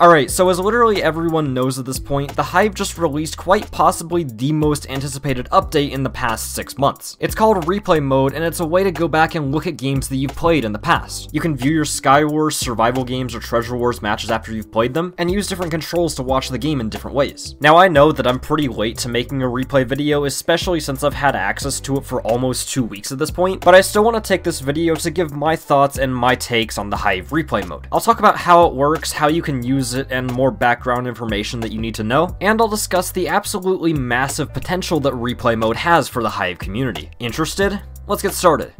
Alright, so as literally everyone knows at this point, the Hive just released quite possibly the most anticipated update in the past 6 months. It's called Replay Mode, and it's a way to go back and look at games that you've played in the past. You can view your Skywars, survival games, or Treasure Wars matches after you've played them, and use different controls to watch the game in different ways. Now I know that I'm pretty late to making a replay video, especially since I've had access to it for almost 2 weeks at this point, but I still want to take this video to give my thoughts and my takes on the Hive Replay Mode. I'll talk about how it works, how you can use it, and more background information that you need to know, and I'll discuss the absolutely massive potential that replay mode has for the Hive community. Interested? Let's get started.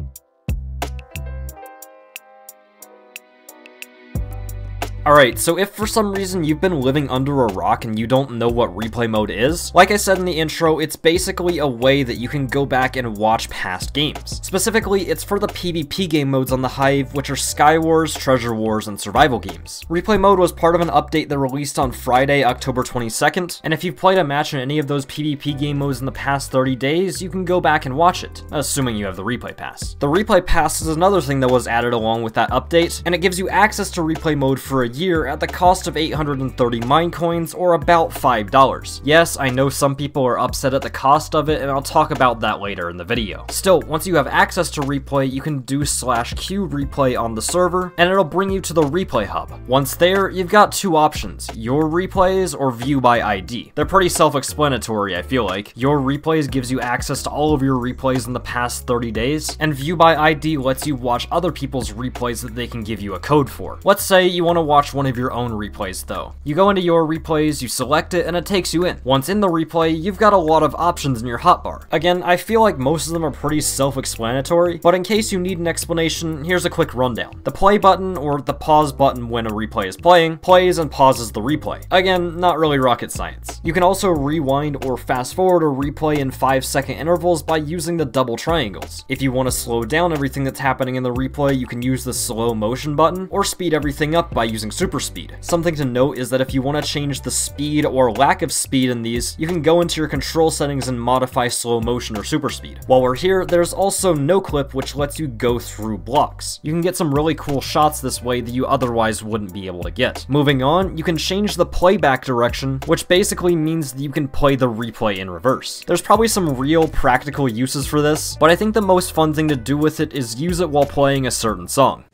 Alright, so if for some reason you've been living under a rock and you don't know what replay mode is, like I said in the intro, it's basically a way that you can go back and watch past games. Specifically, it's for the PvP game modes on the Hive, which are Skywars, Treasure Wars, and survival games. Replay mode was part of an update that released on Friday, October 22nd, and if you've played a match in any of those PvP game modes in the past 30 days, you can go back and watch it, assuming you have the replay pass. The replay pass is another thing that was added along with that update, and it gives you access to replay mode for a year at the cost of 830 Minecoins, or about $5. Yes, I know some people are upset at the cost of it, and I'll talk about that later in the video. Still, once you have access to replay, you can do slash q replay on the server, and it'll bring you to the replay hub. Once there, you've got two options, your replays or view by ID. They're pretty self-explanatory, I feel like. Your replays gives you access to all of your replays in the past 30 days, and view by ID lets you watch other people's replays that they can give you a code for. Let's say you want to watch watch one of your own replays though. You go into your replays, you select it, and it takes you in. Once in the replay, you've got a lot of options in your hotbar. Again, I feel like most of them are pretty self-explanatory, but in case you need an explanation, here's a quick rundown. The play button, or the pause button when a replay is playing, plays and pauses the replay. Again, not really rocket science. You can also rewind or fast forward a replay in 5 second intervals by using the double triangles. If you want to slow down everything that's happening in the replay, you can use the slow motion button, or speed everything up by using super speed. Something to note is that if you want to change the speed or lack of speed in these, you can go into your control settings and modify slow motion or super speed. While we're here, there's also no clip which lets you go through blocks. You can get some really cool shots this way that you otherwise wouldn't be able to get. Moving on, you can change the playback direction, which basically means that you can play the replay in reverse. There's probably some real practical uses for this, but I think the most fun thing to do with it is use it while playing a certain song.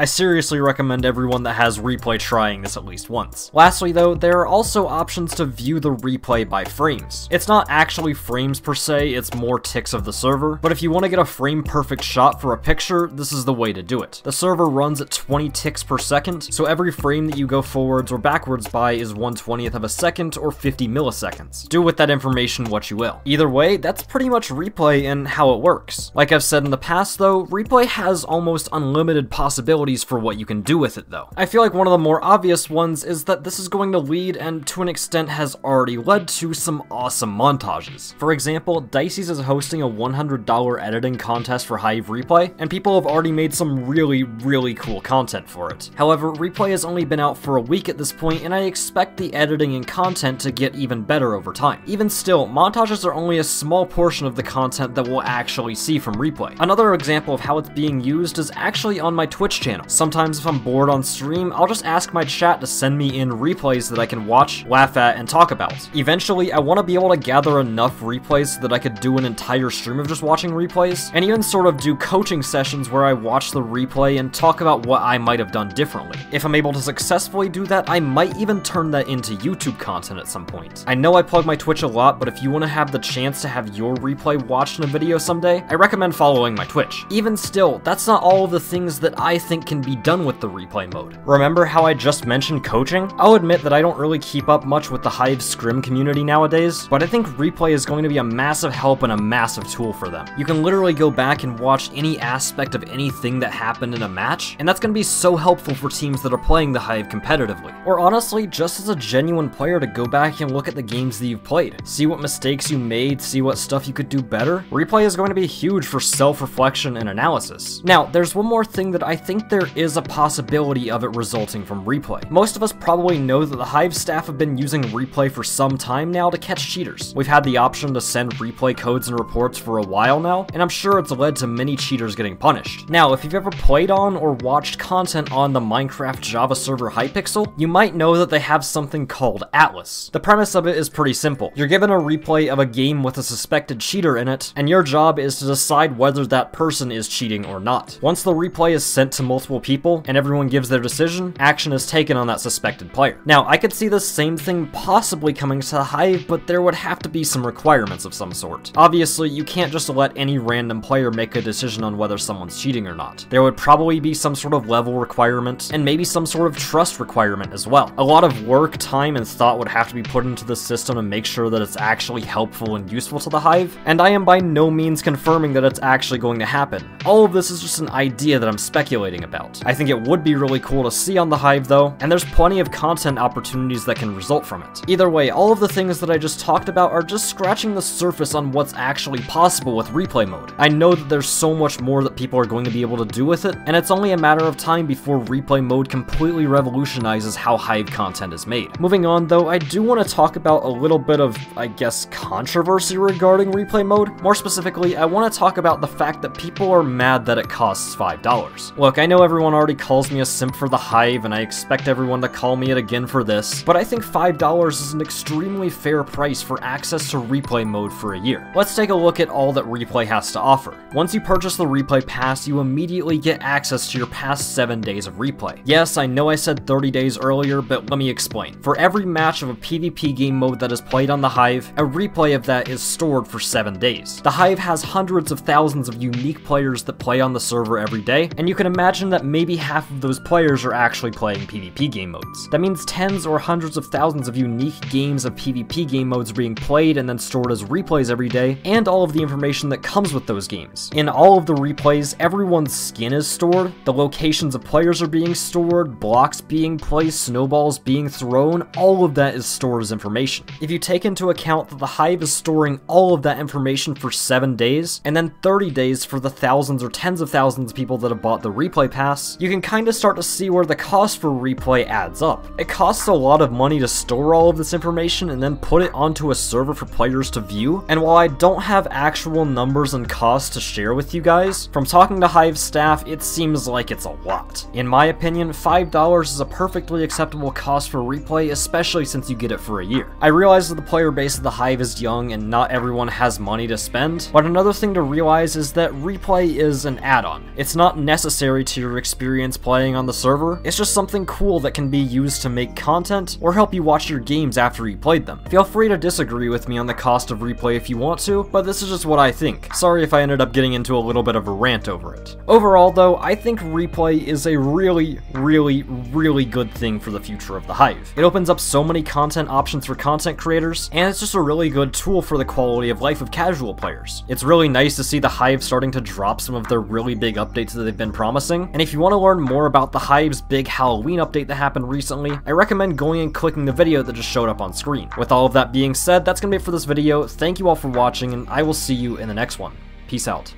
I seriously recommend everyone that has replay trying this at least once. Lastly though, there are also options to view the replay by frames. It's not actually frames per se, it's more ticks of the server, but if you want to get a frame perfect shot for a picture, this is the way to do it. The server runs at 20 ticks per second, so every frame that you go forwards or backwards by is 1 20th of a second or 50 milliseconds. Do with that information what you will. Either way, that's pretty much replay and how it works. Like I've said in the past though, replay has almost unlimited possibilities for what you can do with it though. I feel like one of the more obvious ones is that this is going to lead and to an extent has already led to some awesome montages. For example, Diecies is hosting a $100 editing contest for Hive Replay, and people have already made some really, really cool content for it. However, Replay has only been out for a week at this point, and I expect the editing and content to get even better over time. Even still, montages are only a small portion of the content that we'll actually see from Replay. Another example of how it's being used is actually on my Twitch channel channel. Sometimes if I'm bored on stream, I'll just ask my chat to send me in replays that I can watch, laugh at, and talk about. Eventually, I want to be able to gather enough replays so that I could do an entire stream of just watching replays, and even sort of do coaching sessions where I watch the replay and talk about what I might have done differently. If I'm able to successfully do that, I might even turn that into YouTube content at some point. I know I plug my Twitch a lot, but if you want to have the chance to have your replay watched in a video someday, I recommend following my Twitch. Even still, that's not all of the things that I think can be done with the replay mode. Remember how I just mentioned coaching? I'll admit that I don't really keep up much with the Hive Scrim community nowadays, but I think replay is going to be a massive help and a massive tool for them. You can literally go back and watch any aspect of anything that happened in a match, and that's going to be so helpful for teams that are playing the Hive competitively. Or honestly, just as a genuine player to go back and look at the games that you've played, see what mistakes you made, see what stuff you could do better. Replay is going to be huge for self-reflection and analysis. Now, there's one more thing that I think there there is a possibility of it resulting from replay. Most of us probably know that the Hive staff have been using replay for some time now to catch cheaters. We've had the option to send replay codes and reports for a while now, and I'm sure it's led to many cheaters getting punished. Now, if you've ever played on or watched content on the Minecraft Java server Hypixel, you might know that they have something called Atlas. The premise of it is pretty simple. You're given a replay of a game with a suspected cheater in it, and your job is to decide whether that person is cheating or not. Once the replay is sent to multiple people, and everyone gives their decision, action is taken on that suspected player. Now, I could see the same thing possibly coming to the Hive, but there would have to be some requirements of some sort. Obviously, you can't just let any random player make a decision on whether someone's cheating or not. There would probably be some sort of level requirement, and maybe some sort of trust requirement as well. A lot of work, time, and thought would have to be put into the system to make sure that it's actually helpful and useful to the Hive, and I am by no means confirming that it's actually going to happen. All of this is just an idea that I'm speculating about. I think it would be really cool to see on the Hive though, and there's plenty of content opportunities that can result from it. Either way, all of the things that I just talked about are just scratching the surface on what's actually possible with replay mode. I know that there's so much more that people are going to be able to do with it, and it's only a matter of time before replay mode completely revolutionizes how Hive content is made. Moving on though, I do want to talk about a little bit of, I guess, controversy regarding replay mode. More specifically, I want to talk about the fact that people are mad that it costs $5. Look, I know everyone already calls me a simp for the Hive, and I expect everyone to call me it again for this, but I think $5 is an extremely fair price for access to replay mode for a year. Let's take a look at all that replay has to offer. Once you purchase the replay pass, you immediately get access to your past 7 days of replay. Yes, I know I said 30 days earlier, but let me explain. For every match of a PvP game mode that is played on the Hive, a replay of that is stored for 7 days. The Hive has hundreds of thousands of unique players that play on the server every day, and you can imagine that maybe half of those players are actually playing PvP game modes. That means tens or hundreds of thousands of unique games of PvP game modes being played and then stored as replays every day, and all of the information that comes with those games. In all of the replays, everyone's skin is stored, the locations of players are being stored, blocks being placed, snowballs being thrown, all of that is stored as information. If you take into account that the Hive is storing all of that information for 7 days, and then 30 days for the thousands or tens of thousands of people that have bought the replay pass, you can kinda start to see where the cost for replay adds up. It costs a lot of money to store all of this information and then put it onto a server for players to view, and while I don't have actual numbers and costs to share with you guys, from talking to Hive staff, it seems like it's a lot. In my opinion, $5 is a perfectly acceptable cost for replay, especially since you get it for a year. I realize that the player base of the Hive is young and not everyone has money to spend, but another thing to realize is that replay is an add-on. It's not necessary to your experience playing on the server, it's just something cool that can be used to make content or help you watch your games after you played them. Feel free to disagree with me on the cost of replay if you want to, but this is just what I think. Sorry if I ended up getting into a little bit of a rant over it. Overall though, I think replay is a really, really, really good thing for the future of the Hive. It opens up so many content options for content creators, and it's just a really good tool for the quality of life of casual players. It's really nice to see the Hive starting to drop some of their really big updates that they've been promising, and if you want to learn more about the Hive's big Halloween update that happened recently, I recommend going and clicking the video that just showed up on screen. With all of that being said, that's gonna be it for this video, thank you all for watching, and I will see you in the next one. Peace out.